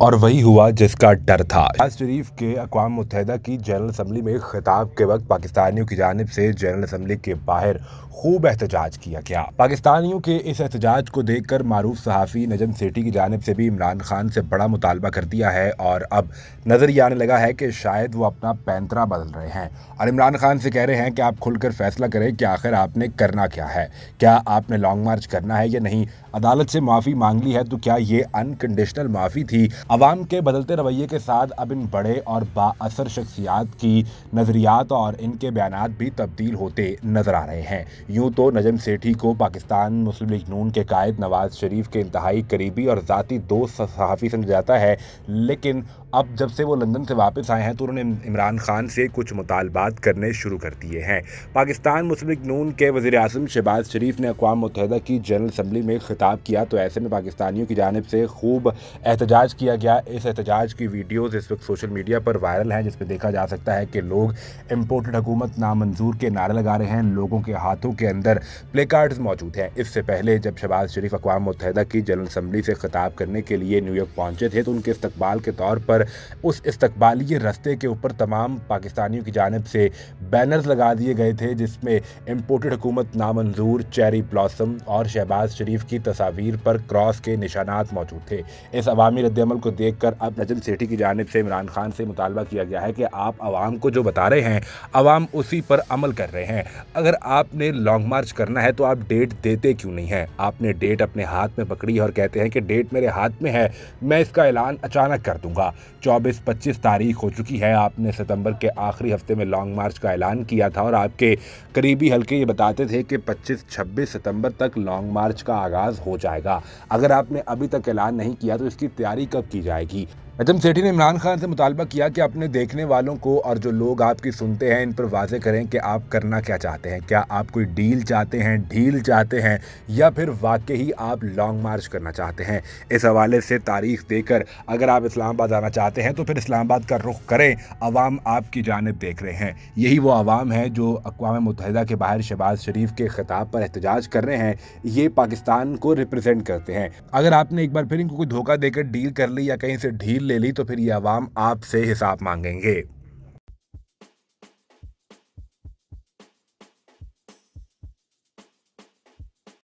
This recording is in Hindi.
और वही हुआ जिसका डर था। नवाज़ शरीफ के अकवा मुतहदा की जनरल असम्बली में खिताब के वक्त पाकिस्तानियों की जानब से जनरल असम्बली के बाहर खूब एहतजाज किया गया। पाकिस्तानियों के इस एहतजाज को देखकर मारूफ सहाफ़ी नजम सेठी की जानब से भी इमरान खान से बड़ा मुतालबा कर दिया है और अब नज़र ये आने लगा है कि शायद वो अपना पैंतरा बदल रहे हैं। और इमरान खान से कह रहे हैं कि आप खुलकर फैसला करें कि आखिर आपने करना क्या है। क्या आपने लॉन्ग मार्च करना है या नहीं? अदालत से माफ़ी मांग ली है तो क्या ये अनकंडीशनल माफ़ी थी? अवाम के बदलते रवैये के साथ अब इन बड़े और बासर शख्सियात की नज़रियात और इनके बयान भी तब्दील होते नज़र आ रहे हैं। यूँ तो नजम सेठी को पाकिस्तान मुस्लिम लीग नून के कायद नवाज़ शरीफ के इंतहाई करीबी और ज़ाती दोस्त सहाफ़ी समझा जाता है, लेकिन अब जब से वो लंदन से वापस आए हैं तो उन्होंने इमरान खान से कुछ मुतालबात करने शुरू कर दिए हैं। पाकिस्तान मुस्लिम लीग नून के वजी अजम शहबाज शरीफ ने अकवा मुतहदा की जनरल असम्बली में खिताब किया तो ऐसे में पाकिस्तानियों की जानब से खूब एहतजाज किया गया इस एहतजाज की वीडियोज़ इस वक्त सोशल मीडिया पर वायरल हैं, जिसमें देखा जा सकता है कि लोग इम्पोर्टेड हुकूमत नामंजूर के नारे लगा रहे हैं। लोगों के हाथों के अंदर प्ले कार्ड्स मौजूद हैं। इससे पहले जब शहबाज शरीफ अकवा मुतहदा की जनरल असम्बली से खिताब करने के लिए न्यूयॉर्क पहुँचे थे तो उनके इस्तबाल के तौर पर उस इस्तकबाली रस्ते के ऊपर तमाम पाकिस्तानियों की जानब से बैनर्स लगा दिए गए थे, जिसमें इम्पोर्टेड हुकूमत नामंजूर चेरी ब्लॉसम और शहबाज शरीफ की तस्वीर पर क्रॉस के निशानात मौजूद थे। इस अवामी रद्दमल को देख कर अब नजम सेठी की जानब से, इमरान खान से मुतालबा किया गया है कि आप आवाम को जो बता रहे हैं आवाम उसी पर अमल कर रहे हैं। अगर आपने लॉन्ग मार्च करना है तो आप डेट देते क्यों नहीं हैं? आपने डेट अपने हाथ में पकड़ी है और कहते हैं कि डेट मेरे हाथ में है, मैं इसका ऐलान अचानक कर दूँगा। चौबीस पच्चीस तारीख हो चुकी है, आपने सितंबर के आखिरी हफ़्ते में लॉन्ग मार्च का ऐलान किया था और आपके करीबी हल्के ये बताते थे कि 25-26 सितंबर तक लॉन्ग मार्च का आगाज़ हो जाएगा। अगर आपने अभी तक ऐलान नहीं किया तो इसकी तैयारी कब की जाएगी। नजम सेठी ने इमरान खान से मुतालबा किया कि अपने देखने वालों को और जो लोग आपकी सुनते हैं, इन पर वाजे करें कि आप करना क्या चाहते हैं। क्या आप कोई डील चाहते हैं ढील चाहते हैं, या फिर वाकई ही आप लॉन्ग मार्च करना चाहते हैं? इस हवाले से तारीख देकर अगर आप इस्लामाबाद आना चाहते हैं तो फिर इस्लामाबाद का रुख करें। अवाम आपकी जानब देख रहे हैं। यही वो अवाम है जो अकवा मुतहदा के बाहर शहबाज शरीफ के खिताब पर एहतजाज कर रहे हैं। ये पाकिस्तान को रिप्रजेंट करते हैं। अगर आपने एक बार फिर इनको कोई धोखा देकर डील कर ली या कहीं से ढील ले ली तो फिर ये आवाम आपसे हिसाब मांगेंगे।